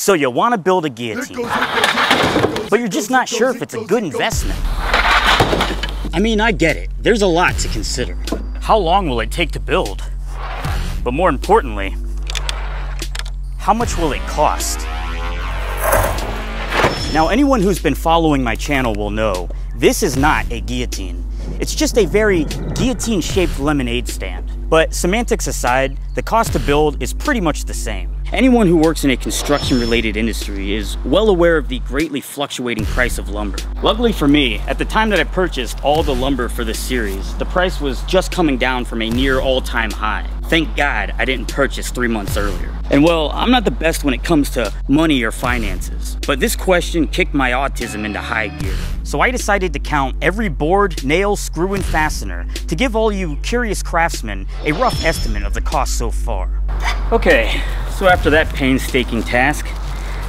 So you want to build a guillotine, but you're just not sure if it's a good investment. I mean, I get it. There's a lot to consider. How long will it take to build? But more importantly, how much will it cost? Now, anyone who's been following my channel will know this is not a guillotine. It's just a very guillotine-shaped lemonade stand. But semantics aside, the cost to build is pretty much the same. Anyone who works in a construction-related industry is well aware of the greatly fluctuating price of lumber. Luckily for me, at the time that I purchased all the lumber for this series, the price was just coming down from a near all-time high. Thank God I didn't purchase three months earlier. And well, I'm not the best when it comes to money or finances, but this question kicked my autism into high gear. So I decided to count every board, nail, screw, and fastener to give all you curious craftsmen a rough estimate of the cost so far. Okay, so after that painstaking task,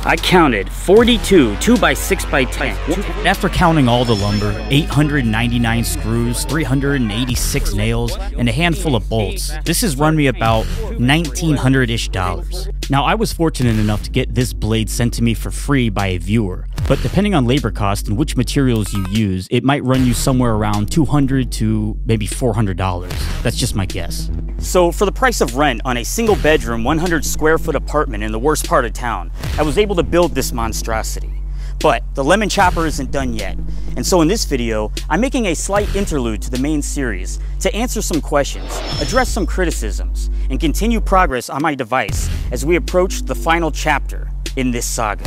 I counted 42 2x6x10. After counting all the lumber, 899 screws, 386 nails, and a handful of bolts, this has run me about 1900-ish dollars. Now, I was fortunate enough to get this blade sent to me for free by a viewer, but depending on labor cost and which materials you use, it might run you somewhere around 200 to maybe $400. That's just my guess. So for the price of rent on a single bedroom, 100 square foot apartment in the worst part of town, I was able to build this monstrosity. But the lemon chopper isn't done yet. And so in this video, I'm making a slight interlude to the main series to answer some questions, address some criticisms, and continue progress on my device as we approach the final chapter in this saga.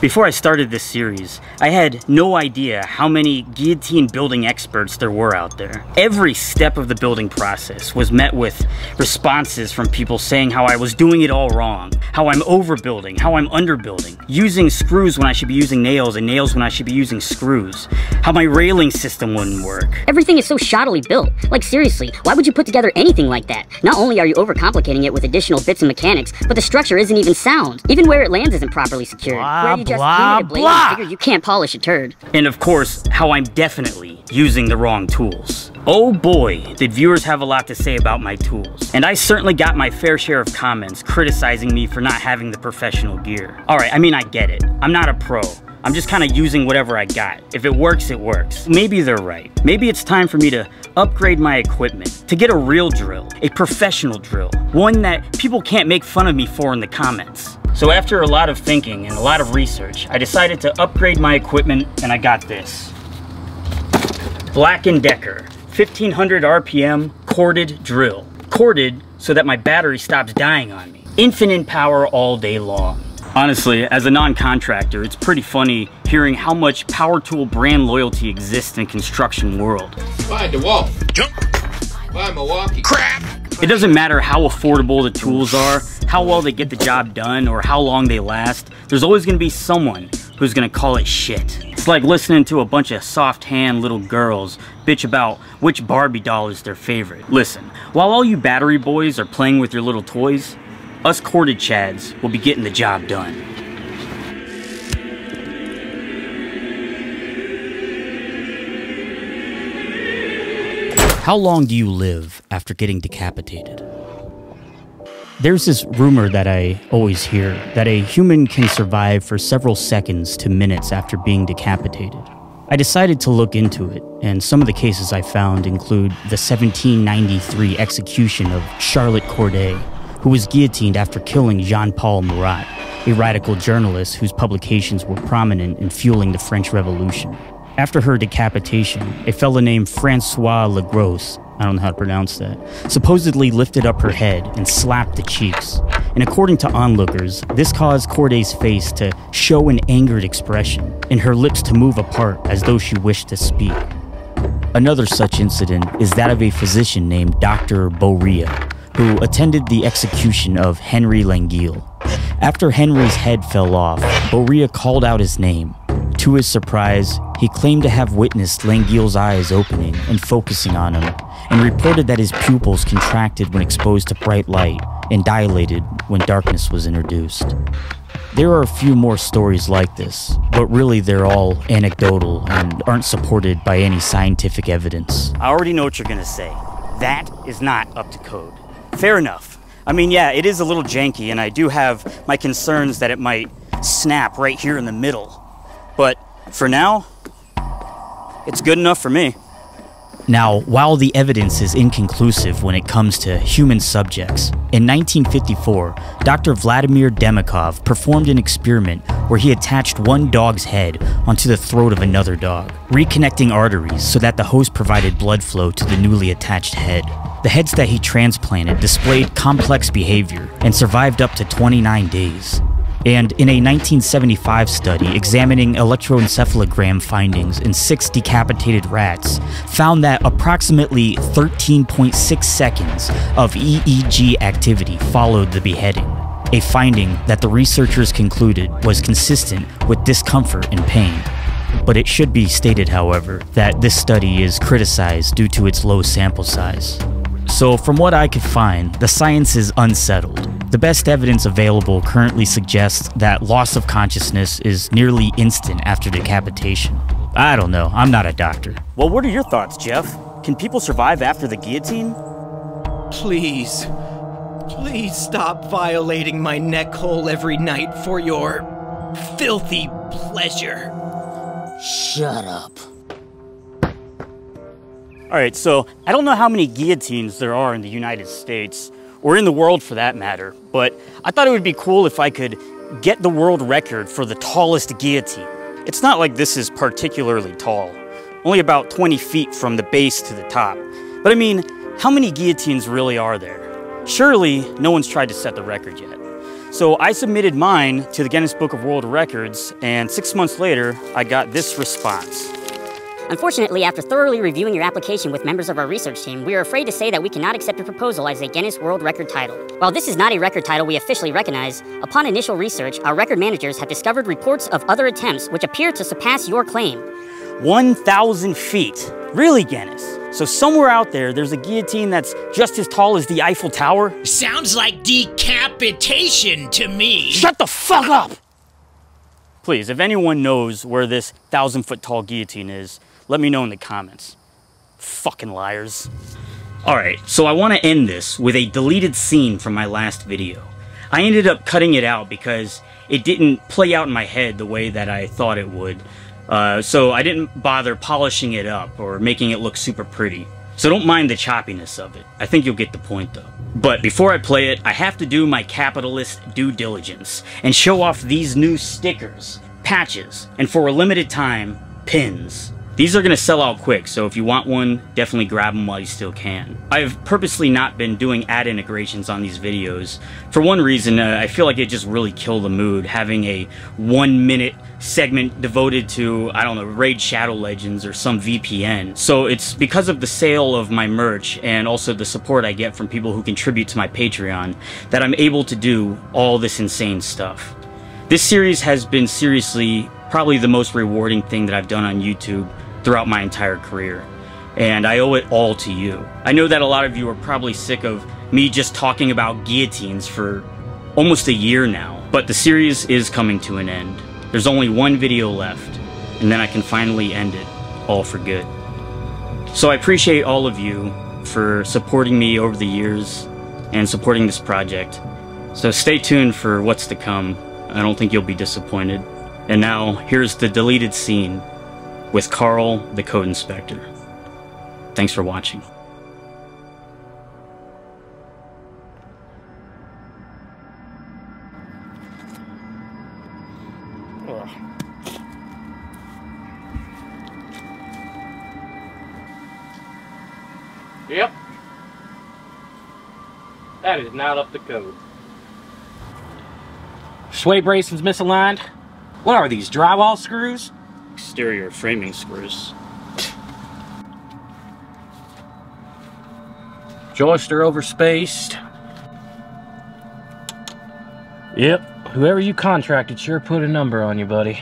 Before I started this series, I had no idea how many guillotine building experts there were out there. Every step of the building process was met with responses from people saying how I was doing it all wrong, how I'm overbuilding, how I'm underbuilding, using screws when I should be using nails and nails when I should be using screws, how my railing system wouldn't work. Everything is so shoddily built. Like seriously, why would you put together anything like that? Not only are you overcomplicating it with additional bits and mechanics, but the structure isn't even sound. Even where it lands isn't properly secured. Blah, just blah, painted blade blah. figure you can't polish a turd. And of course, how I'm definitely using the wrong tools. Oh boy, did viewers have a lot to say about my tools. And I certainly got my fair share of comments criticizing me for not having the professional gear. Alright, I mean I get it. I'm not a pro. I'm just kind of using whatever I got. If it works, it works. Maybe they're right. Maybe it's time for me to upgrade my equipment, to get a real drill, a professional drill, one that people can't make fun of me for in the comments. So after a lot of thinking and a lot of research, I decided to upgrade my equipment and I got this. Black & Decker 1500 RPM corded drill. Corded so that my battery stops dying on me. Infinite power all day long. Honestly, as a non-contractor, it's pretty funny hearing how much power tool brand loyalty exists in construction world. Why DeWalt? Why Milwaukee? Crap! It doesn't matter how affordable the tools are, how well they get the job done, or how long they last, there's always gonna be someone who's gonna call it shit. It's like listening to a bunch of soft hand little girls bitch about which Barbie doll is their favorite. Listen, while all you battery boys are playing with your little toys, us corded chads will be getting the job done. How long do you live after getting decapitated? There's this rumor that I always hear that a human can survive for several seconds to minutes after being decapitated. I decided to look into it, and some of the cases I found include the 1793 execution of Charlotte Corday, who was guillotined after killing Jean Paul Marat, a radical journalist whose publications were prominent in fueling the French Revolution. After her decapitation, a fellow named Francois Legros, I don't know how to pronounce that, supposedly lifted up her head and slapped the cheeks. And according to onlookers, this caused Corday's face to show an angered expression and her lips to move apart as though she wished to speak. Another such incident is that of a physician named Dr. Beaurieux, who attended the execution of Henry Languille. After Henry's head fell off, Beaurieux called out his name. To his surprise, he claimed to have witnessed Languille's eyes opening and focusing on him, and reported that his pupils contracted when exposed to bright light and dilated when darkness was introduced. There are a few more stories like this, but really they're all anecdotal and aren't supported by any scientific evidence. I already know what you're gonna say. That is not up to code. Fair enough. I mean, yeah, it is a little janky, and I do have my concerns that it might snap right here in the middle. But for now, it's good enough for me. Now, while the evidence is inconclusive when it comes to human subjects, in 1954, Dr. Vladimir Demikhov performed an experiment where he attached one dog's head onto the throat of another dog, reconnecting arteries so that the host provided blood flow to the newly attached head. The heads that he transplanted displayed complex behavior and survived up to 29 days. And in a 1975 study examining electroencephalogram findings in six decapitated rats, found that approximately 13.6 seconds of EEG activity followed the beheading, a finding that the researchers concluded was consistent with discomfort and pain. But it should be stated, however, that this study is criticized due to its low sample size. So, from what I could find, the science is unsettled. The best evidence available currently suggests that loss of consciousness is nearly instant after decapitation. I don't know, I'm not a doctor. Well, what are your thoughts, Jeff? Can people survive after the guillotine? Please, please stop violating my neck hole every night for your filthy pleasure. Shut up. All right, so I don't know how many guillotines there are in the United States, or in the world for that matter, but I thought it would be cool if I could get the world record for the tallest guillotine. It's not like this is particularly tall, only about 20 feet from the base to the top. But I mean, how many guillotines really are there? Surely no one's tried to set the record yet. So I submitted mine to the Guinness Book of World Records, and six months later, I got this response. Unfortunately, after thoroughly reviewing your application with members of our research team, we are afraid to say that we cannot accept your proposal as a Guinness World Record title. While this is not a record title we officially recognize, upon initial research, our record managers have discovered reports of other attempts which appear to surpass your claim. 1,000 feet. Really, Guinness? So somewhere out there, there's a guillotine that's just as tall as the Eiffel Tower? Sounds like decapitation to me. Shut the fuck up! Please, if anyone knows where this thousand foot tall guillotine is, let me know in the comments. Fucking liars. Alright, so I want to end this with a deleted scene from my last video. I ended up cutting it out because it didn't play out in my head the way that I thought it would. Uh, so I didn't bother polishing it up or making it look super pretty. So don't mind the choppiness of it. I think you'll get the point though. But before I play it, I have to do my capitalist due diligence and show off these new stickers, patches, and for a limited time, pins. These are going to sell out quick, so if you want one, definitely grab them while you still can. I've purposely not been doing ad integrations on these videos. For one reason, uh, I feel like it just really kill the mood, having a one minute segment devoted to, I don't know, Raid Shadow Legends or some VPN. So it's because of the sale of my merch and also the support I get from people who contribute to my Patreon that I'm able to do all this insane stuff. This series has been seriously probably the most rewarding thing that I've done on YouTube throughout my entire career. And I owe it all to you. I know that a lot of you are probably sick of me just talking about guillotines for almost a year now, but the series is coming to an end. There's only one video left, and then I can finally end it all for good. So I appreciate all of you for supporting me over the years and supporting this project. So stay tuned for what's to come. I don't think you'll be disappointed. And now, here's the deleted scene with Carl, the Code Inspector. Thanks for watching. Yep. That is not up to code. Sway bracing's misaligned. What are these, drywall screws? Exterior framing screws. Joists are overspaced. Yep, whoever you contracted sure put a number on you, buddy.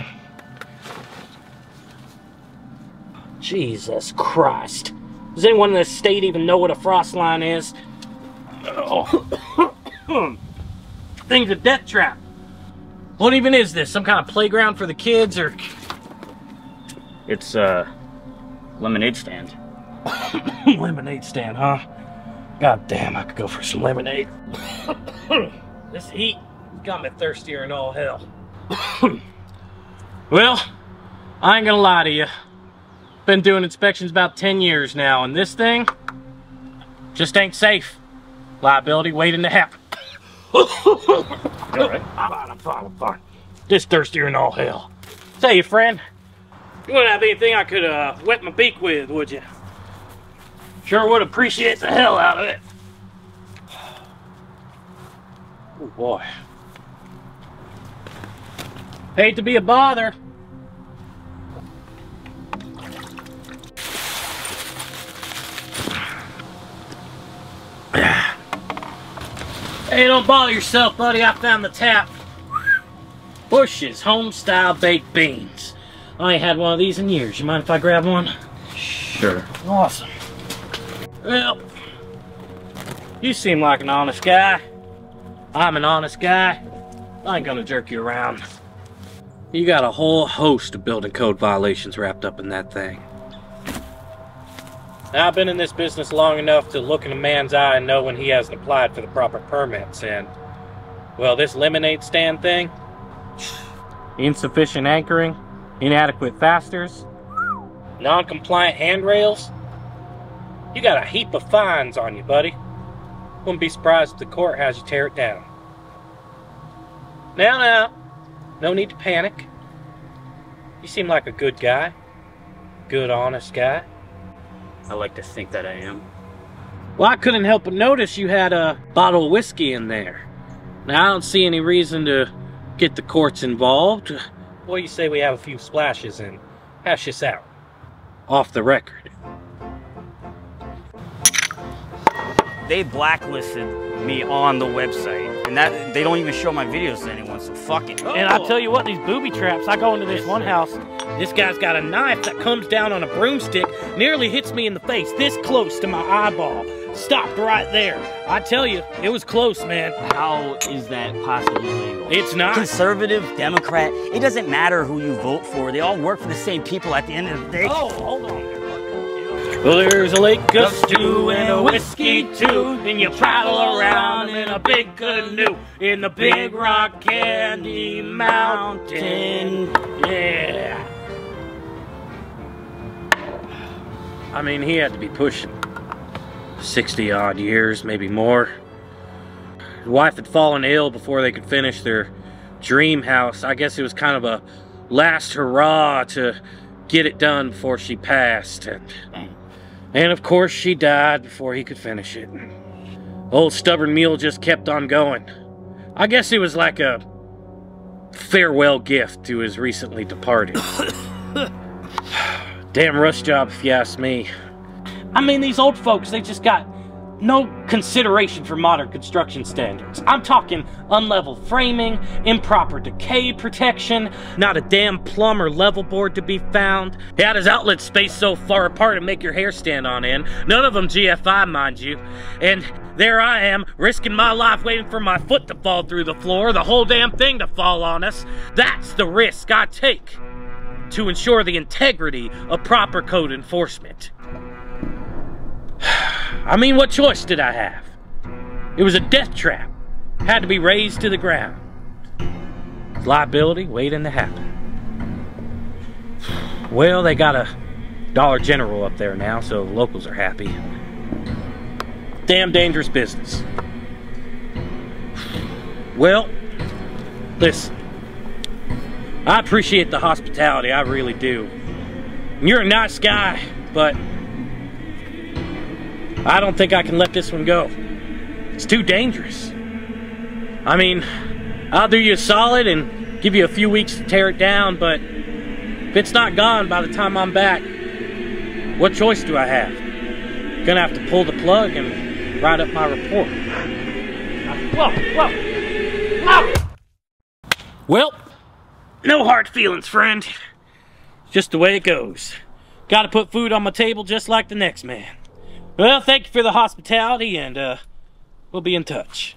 Jesus Christ. Does anyone in this state even know what a frost line is? Oh. Thing's a death trap. What even is this? Some kind of playground for the kids or... It's a lemonade stand. Lemonade stand, huh? God damn, I could go for some lemonade. this heat got me thirstier than all hell. well, I ain't gonna lie to you. Been doing inspections about 10 years now, and this thing just ain't safe. Liability waiting to happen. Alright. I'm fine, I'm fine, I'm fine. Just thirstier than all hell. Tell you, friend, you wouldn't have anything I could uh, wet my beak with, would you? Sure would appreciate the hell out of it. Oh boy. Hate to be a bother. Hey, don't bother yourself, buddy. I found the tap. Bush's home style baked beans. I ain't had one of these in years. You mind if I grab one? Sure. Awesome. Well, you seem like an honest guy. I'm an honest guy. I ain't gonna jerk you around. You got a whole host of building code violations wrapped up in that thing. Now, I've been in this business long enough to look in a man's eye and know when he hasn't applied for the proper permits, and, well, this lemonade stand thing, insufficient anchoring, inadequate fasters, non-compliant handrails, you got a heap of fines on you, buddy. Wouldn't be surprised if the court has you tear it down. Now, now, no need to panic. You seem like a good guy. Good, honest guy. I like to think that I am. Well, I couldn't help but notice you had a bottle of whiskey in there. Now, I don't see any reason to get the courts involved. What do you say we have a few splashes and hash this out? Off the record. They blacklisted me on the website, and that they don't even show my videos to anyone. So fuck it. And I tell you what, these booby traps, I go into this one house, this guy's got a knife that comes down on a broomstick, nearly hits me in the face, this close to my eyeball. Stopped right there. I tell you, it was close, man. How is that possibly legal? It's not. Conservative, Democrat, it doesn't matter who you vote for. They all work for the same people at the end of the day. Oh, hold on there, Well, there's a lake of stew and a whiskey too, and you paddle around in a big canoe in the big rock candy mountain. Yeah. I mean, he had to be pushing 60 odd years, maybe more. His wife had fallen ill before they could finish their dream house. I guess it was kind of a last hurrah to get it done before she passed. And, and of course, she died before he could finish it. Old stubborn mule just kept on going. I guess it was like a farewell gift to his recently departed. Damn rush job, if you ask me. I mean, these old folks, they just got no consideration for modern construction standards. I'm talking unlevel framing, improper decay protection, not a damn plumb or level board to be found. He had his outlets spaced so far apart to make your hair stand on end. None of them GFI, mind you. And there I am, risking my life waiting for my foot to fall through the floor, the whole damn thing to fall on us. That's the risk I take to ensure the integrity of proper code enforcement. I mean, what choice did I have? It was a death trap. Had to be razed to the ground. Liability waiting to happen. Well, they got a Dollar General up there now, so locals are happy. Damn dangerous business. Well, listen. I appreciate the hospitality, I really do. You're a nice guy, but I don't think I can let this one go. It's too dangerous. I mean, I'll do you a solid and give you a few weeks to tear it down, but if it's not gone by the time I'm back, what choice do I have? Gonna have to pull the plug and write up my report. Whoa, whoa, whoa! Well, no hard feelings, friend. Just the way it goes. Gotta put food on my table just like the next man. Well, thank you for the hospitality, and uh, we'll be in touch.